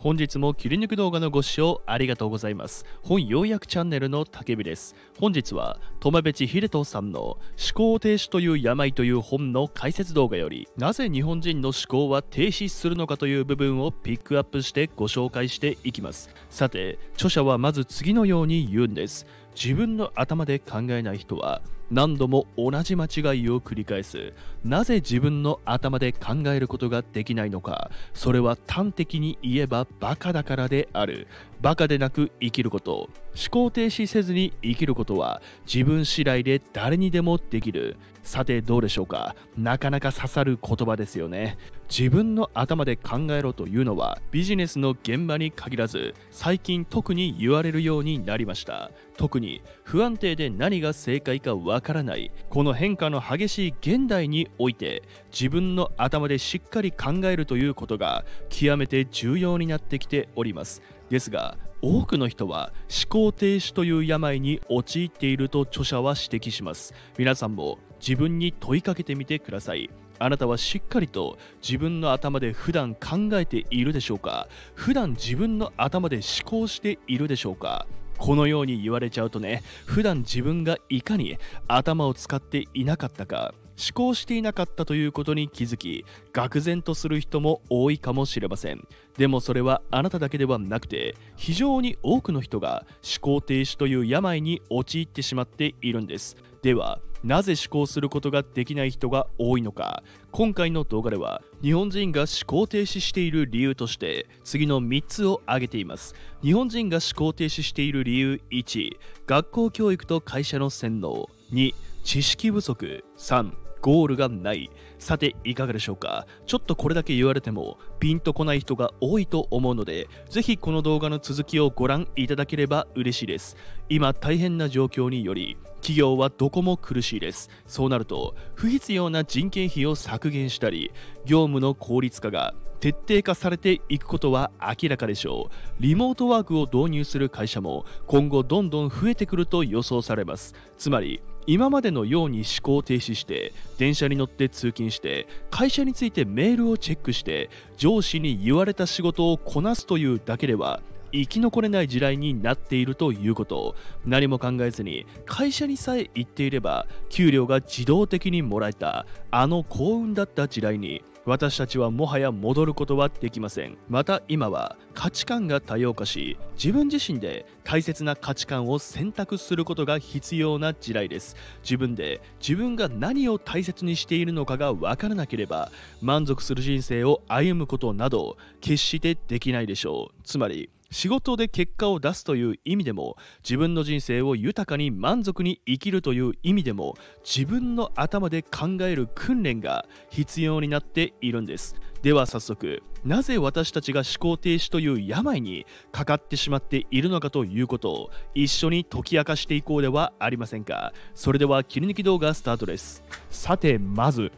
本日も切り抜く動画のご視聴ありがとうございます。本要約チャンネルの竹部です。本日は友部地秀人さんの思考停止という病という本の解説動画よりなぜ日本人の思考は停止するのかという部分をピックアップしてご紹介していきます。さて著者はまず次のように言うんです。自分の頭で考えない人は何度も同じ間違いを繰り返す。なぜ自分の頭で考えることができないのか。それは端的に言えばバカだからである。バカでなく生きること。思考停止せずに生きることは自分次第で誰にでもできる。さてどうでしょうか。なかなか刺さる言葉ですよね。自分の頭で考えろというのはビジネスの現場に限らず最近特に言われるようになりました。特に不安定で何が正解かわからない。この変化の激しい現代において自分の頭でしっかり考えるということが極めて重要になってきております。ですが多くの人は思考停止という病に陥っていると著者は指摘します。皆さんも自分に問いかけてみてください。あなたはしっかりと自分の頭で普段考えているでしょうか？普段自分の頭で思考しているでしょうか？このように言われちゃうとね普段自分がいかに頭を使っていなかったか思考していなかったということに気づき愕然とする人も多いかもしれません。でもそれはあなただけではなくて非常に多くの人が思考停止という病に陥ってしまっているんです。ではなぜ思考することができない人が多いのか。今回の動画では日本人が思考停止している理由として次の3つを挙げています。日本人が思考停止している理由1学校教育と会社の洗脳。2知識不足。3ゴールがない。さていかがでしょうか？ちょっとこれだけ言われてもピンとこない人が多いと思うのでぜひこの動画の続きをご覧いただければ嬉しいです。今大変な状況により企業はどこも苦しいです。そうなると不必要な人件費を削減したり業務の効率化が徹底化されていくことは明らかでしょう。リモートワークを導入する会社も今後どんどん増えてくると予想されます。つまり今までのように思考停止して電車に乗って通勤して会社についてメールをチェックして上司に言われた仕事をこなすというだけでは生き残れない時代になっているということ。何も考えずに会社にさえ行っていれば給料が自動的にもらえたあの幸運だった時代に私たちはもはや戻ることはできません。また今は価値観が多様化し自分自身で大切な価値観を選択することが必要な時代です。自分で自分が何を大切にしているのかが分からなければ満足する人生を歩むことなど決してできないでしょう。つまり仕事で結果を出すという意味でも自分の人生を豊かに満足に生きるという意味でも自分の頭で考える訓練が必要になっているんです。では早速なぜ私たちが思考停止という病にかかってしまっているのかということを一緒に解き明かしていこうではありませんか。それでは切り抜き動画スタートです。さてまず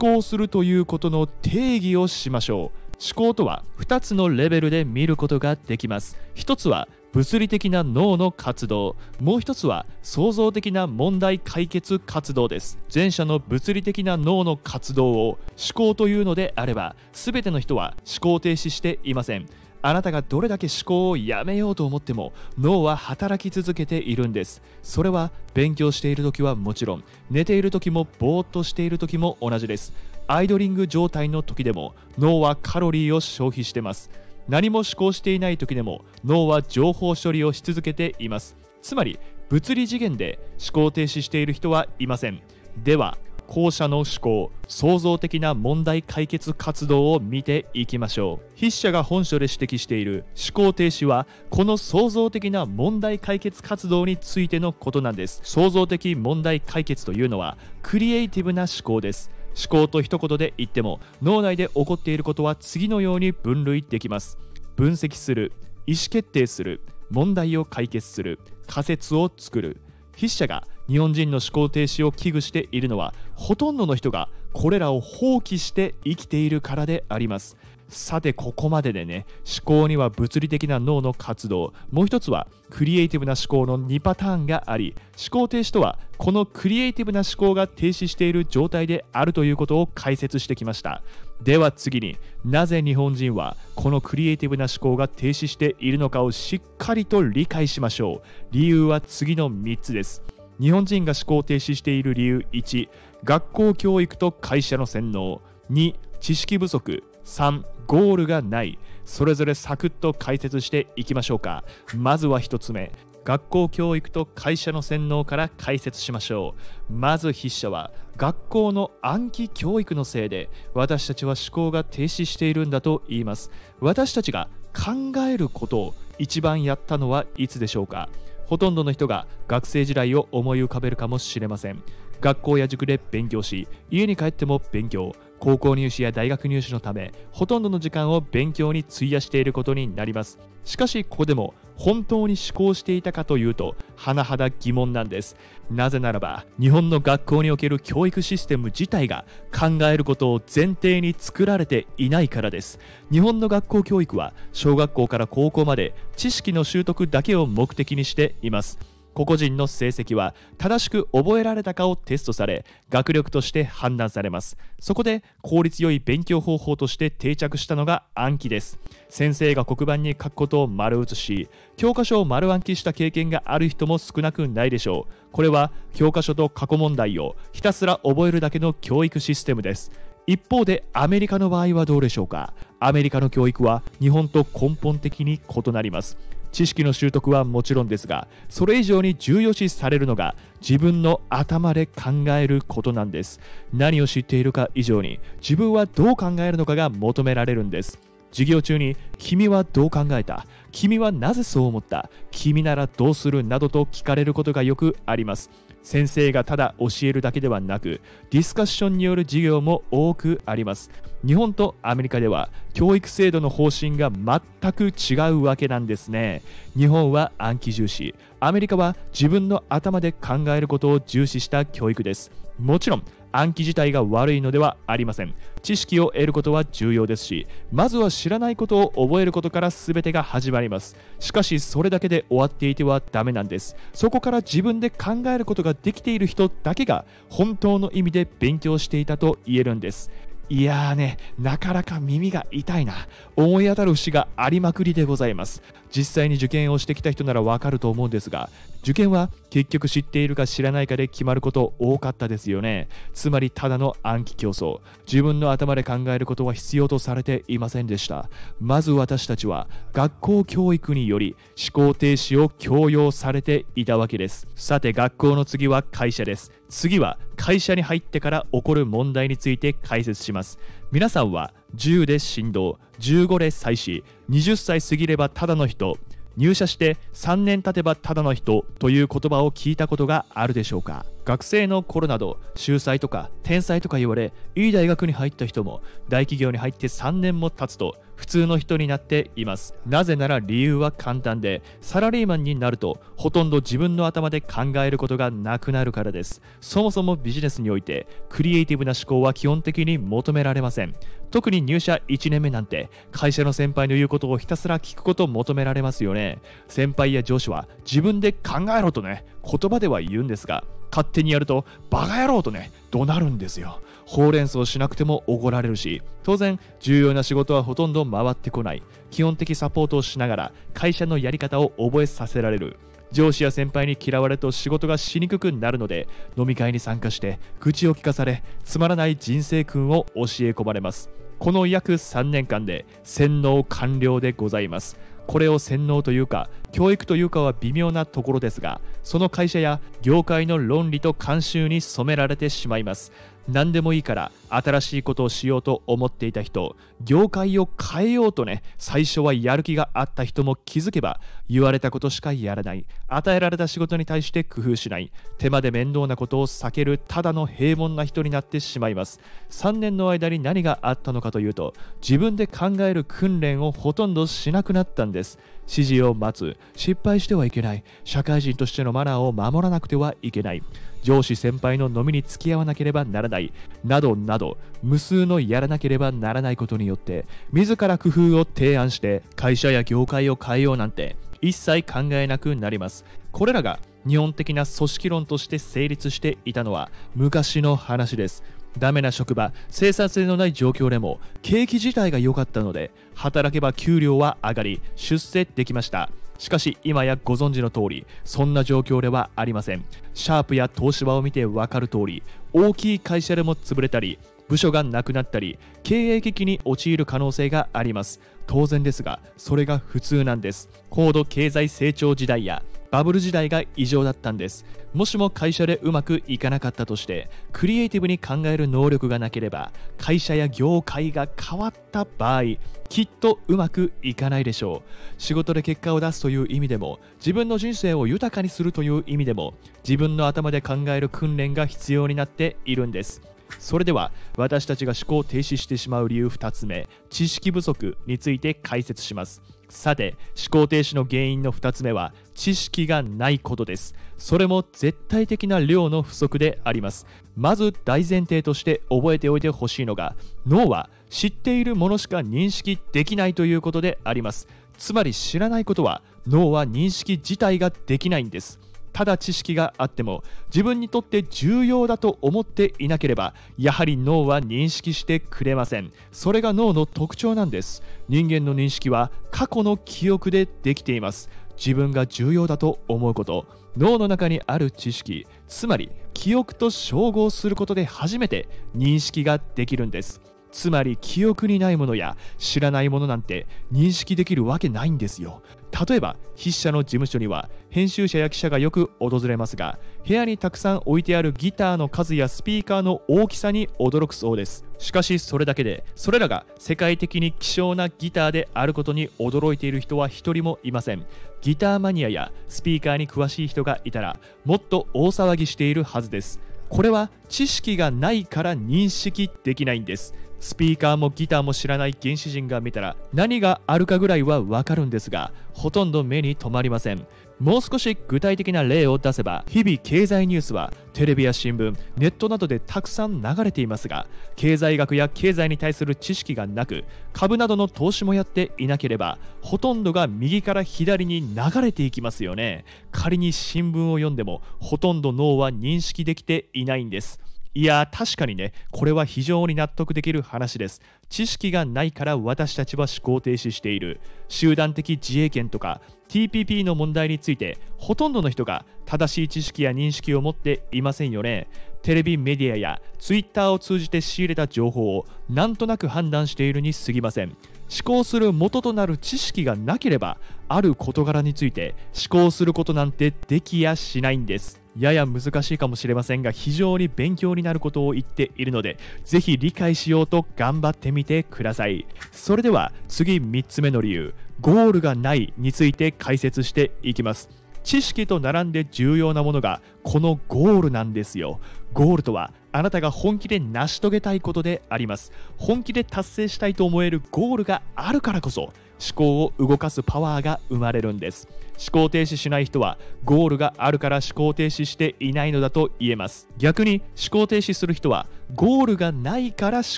思考するということの定義をしましょう。思考とは2つのレベルで見ることができます。1つは物理的な脳の活動。もう一つは創造的な問題解決活動です。前者の物理的な脳の活動を思考というのであれば全ての人は思考停止していません。あなたがどれだけ思考をやめようと思っても脳は働き続けているんです。それは勉強している時はもちろん寝ている時もぼーっとしている時も同じです。アイドリング状態の時でも脳はカロリーを消費してます。何も思考していない時でも脳は情報処理をし続けています。つまり物理次元で思考停止している人はいません。では後者の思考創造的な問題解決活動を見ていきましょう。筆者が本書で指摘している思考停止はこの創造的な問題解決活動についてのことなんです。創造的問題解決というのはクリエイティブな思考です。思考と一言で言っても脳内で起こっていることは次のように分類できます。分析する意思決定する問題を解決する仮説を作る。筆者が日本人の思考停止を危惧しているのはほとんどの人がこれらを放棄して生きているからであります。さてここまででね思考には物理的な脳の活動。もう一つはクリエイティブな思考の2パターンがあり思考停止とはこのクリエイティブな思考が停止している状態であるということを解説してきました。では次になぜ日本人はこのクリエイティブな思考が停止しているのかをしっかりと理解しましょう。理由は次の3つです。日本人が思考停止している理由1学校教育と会社の洗脳。2知識不足。3ゴールがない。それぞれサクッと解説していきましょうか。まずは1つ目。学校教育と会社の洗脳から解説しましょう。まず筆者は学校の暗記教育のせいで私たちは思考が停止しているんだと言います。私たちが考えることを一番やったのはいつでしょうか。ほとんどの人が学生時代を思い浮かべるかもしれません。学校や塾で勉強し家に帰っても勉強。高校入試や大学入試のためほとんどの時間を勉強に費やしていることになります。しかしここでも本当に思考していたかというと甚だ疑問なんです。なぜならば日本の学校における教育システム自体が考えることを前提に作られていないからです。日本の学校教育は小学校から高校まで知識の習得だけを目的にしています。個々人の成績は正しく覚えられたかをテストされ学力として判断されます。そこで効率よい勉強方法として定着したのが暗記です。先生が黒板に書くことを丸写し教科書を丸暗記した経験がある人も少なくないでしょう。これは教科書と過去問題をひたすら覚えるだけの教育システムです。一方でアメリカの場合はどうでしょうか？アメリカの教育は日本と根本的に異なります。知識の習得はもちろんですがそれ以上に重要視されるのが自分の頭で考えることなんです。何を知っているか以上に自分はどう考えるのかが求められるんです。授業中に君はどう考えた君はなぜそう思った君ならどうする？などと聞かれることがよくあります。先生がただ教えるだけではなくディスカッションによる授業も多くあります。日本とアメリカでは教育制度の方針が全く違うわけなんですね。日本は暗記重視。アメリカは自分の頭で考えることを重視した教育です。もちろん暗記自体が悪いのではありません知識を得ることは重要ですしまずは知らないことを覚えることから全てが始まりますしかしそれだけで終わっていてはダメなんですそこから自分で考えることができている人だけが本当の意味で勉強していたと言えるんですいやーね、なかなか耳が痛いな。思い当たる節がありまくりでございます。実際に受験をしてきた人ならわかると思うんですが、受験は結局知っているか知らないかで決まること多かったですよね。つまりただの暗記競争。自分の頭で考えることは必要とされていませんでした。まず私たちは学校教育により思考停止を強要されていたわけです。さて学校の次は会社です。次は会社に入ってから起こる問題について解説します皆さんは10で振動15で祭祀20歳過ぎればただの人入社して3年経てばただの人という言葉を聞いたことがあるでしょうか。学生の頃など秀才とか天才とか言われいい大学に入った人も大企業に入って3年も経つと普通の人になっています。なぜなら理由は簡単でサラリーマンになるとほとんど自分の頭で考えることがなくなるからです。そもそもビジネスにおいてクリエイティブな思考は基本的に求められません。特に入社1年目なんて会社の先輩の言うことをひたすら聞くことを求められますよね。先輩や上司は自分で考えろとね言葉では言うんですが勝手にやるとバカ野郎とね怒鳴るんですよ。ほうれん草しなくてもおごられるし当然重要な仕事はほとんど回ってこない。基本的サポートをしながら会社のやり方を覚えさせられる。上司や先輩に嫌われと仕事がしにくくなるので飲み会に参加して愚痴を聞かされつまらない人生訓を教え込まれます。この約3年間で洗脳完了でございます。これを洗脳というか教育というかは微妙なところですがその会社や業界の論理と慣習に染められてしまいます。何でもいいから新しいことをしようと思っていた人業界を変えようとね最初はやる気があった人も気づけば言われたことしかやらない。与えられた仕事に対して工夫しない。手間で面倒なことを避けるただの平凡な人になってしまいます。3年の間に何があったのかというと自分で考える訓練をほとんどしなくなったんです。指示を待つ。失敗してはいけない。社会人としてのマナーを守らなくてはいけない。上司先輩の飲みに付き合わなければならない。などなど無数のやらなければならないことによって自ら工夫を提案して会社や業界を変えようなんて一切考えなくなります。これらが日本的な組織論として成立していたのは昔の話です。ダメな職場生産性のない状況でも景気自体が良かったので働けば給料は上がり出世できました。しかし今やご存知の通りそんな状況ではありません。シャープや東芝を見てわかる通り大きい会社でも潰れたり部署がなくなったり経営危機に陥る可能性があります。当然ですがそれが普通なんです。高度経済成長時代やバブル時代が異常だったんです。もしも会社でうまくいかなかったとしてクリエイティブに考える能力がなければ会社や業界が変わった場合きっとうまくいかないでしょう。仕事で結果を出すという意味でも自分の人生を豊かにするという意味でも自分の頭で考える訓練が必要になっているんです。それでは私たちが思考を停止してしまう理由2つ目知識不足について解説します。さて思考停止の原因の2つ目は知識がないことです。それも絶対的な量の不足であります。まず大前提として覚えておいてほしいのが脳は知っているものしか認識できないということであります。つまり知らないことは脳は認識自体ができないんです。ただ知識があっても自分にとって重要だと思っていなければやはり脳は認識してくれません。それが脳の特徴なんです。人間の認識は過去の記憶でできています。自分が重要だと思うこと脳の中にある知識つまり記憶と照合することで初めて認識ができるんです。つまり記憶にないものや知らないものなんて認識できるわけないんですよ。例えば筆者の事務所には編集者や記者がよく訪れますが部屋にたくさん置いてあるギターの数やスピーカーの大きさに驚くそうです。しかしそれだけでそれらが世界的に希少なギターであることに驚いている人は一人もいません。ギターマニアやスピーカーに詳しい人がいたらもっと大騒ぎしているはずです。これは知識がないから認識できないんです。スピーカーもギターも知らない原始人が見たら何があるかぐらいはわかるんですがほとんど目に留まりません。もう少し具体的な例を出せば日々経済ニュースはテレビや新聞ネットなどでたくさん流れていますが経済学や経済に対する知識がなく株などの投資もやっていなければほとんどが右から左に流れていきますよね。仮に新聞を読んでもほとんど脳は認識できていないんです。いや確かにねこれは非常に納得できる話です。知識がないから私たちは思考停止している。集団的自衛権とか TPP の問題についてほとんどの人が正しい知識や認識を持っていませんよね。テレビメディアや Twitter を通じて仕入れた情報をなんとなく判断しているに過ぎません。思考する元となる知識がなければある事柄について思考することなんてできやしないんです。やや難しいかもしれませんが非常に勉強になることを言っているのでぜひ理解しようと頑張ってみてください。それでは次3つ目の理由ゴールがないについて解説していきます。知識と並んで重要なものがこのゴールなんですよ。ゴールとはあなたが本気で成し遂げたいことであります。本気で達成したいと思えるゴールがあるからこそ思考を動かすパワーが生まれるんです。思考停止しない人はゴールがあるから思考停止していないのだと言えます。逆に思考停止する人はゴールがないから思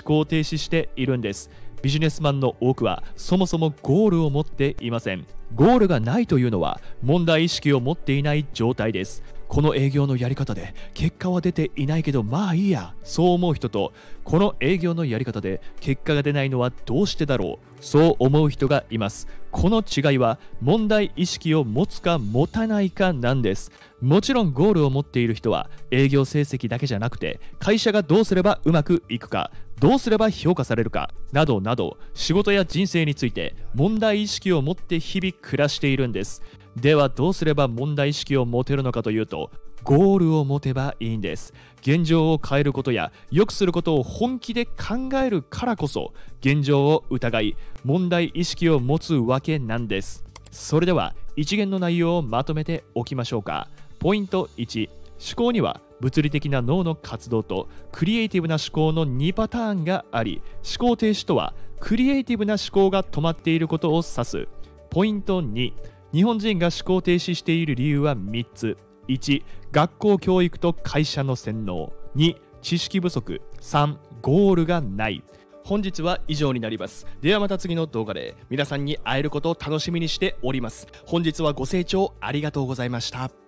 考停止しているんです。ビジネスマンの多くはそもそもゴールを持っていません。ゴールがないというのは問題意識を持っていない状態です。この営業のやり方で結果は出ていないけどまあいいやそう思う人とこの営業のやり方で結果が出ないのはどうしてだろうそう思う人がいます。この違いは問題意識を持つか持たないかなんです。もちろんゴールを持っている人は営業成績だけじゃなくて会社がどうすればうまくいくかどうすれば評価されるかなどなど仕事や人生について問題意識を持って日々暮らしているんです。ではどうすれば問題意識を持てるのかというとゴールを持てばいいんです。現状を変えることや良くすることを本気で考えるからこそ現状を疑い問題意識を持つわけなんです。それでは一元の内容をまとめておきましょうか。ポイント1思考には物理的な脳の活動とクリエイティブな思考の2パターンがあり思考停止とはクリエイティブな思考が止まっていることを指す。ポイント2日本人が思考停止している理由は3つ。1学校教育と会社の洗脳。2知識不足。3ゴールがない。本日は以上になります。ではまた次の動画で皆さんに会えることを楽しみにしております。本日はご清聴ありがとうございました。